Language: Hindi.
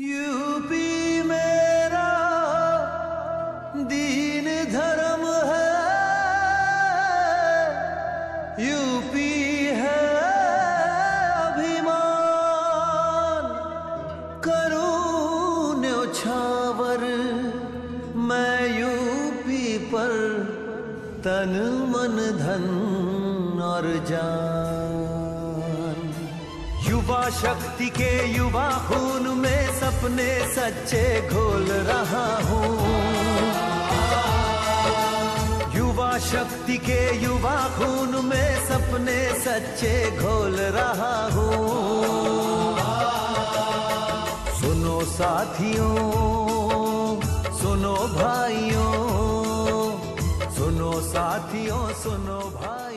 यूपी मेरा दीन धर्म है। यूपी है अभिमान। करूँ न्योछावर मैं यूपी पर तन मन धन और जान। युवा शक्ति के युवा खून सपने सच्चे घोल रहा हूँ। युवा शक्ति के युवा खून में सपने सच्चे घोल रहा हूँ। सुनो साथियों, सुनो भाइयों, सुनो साथियों, सुनो भाई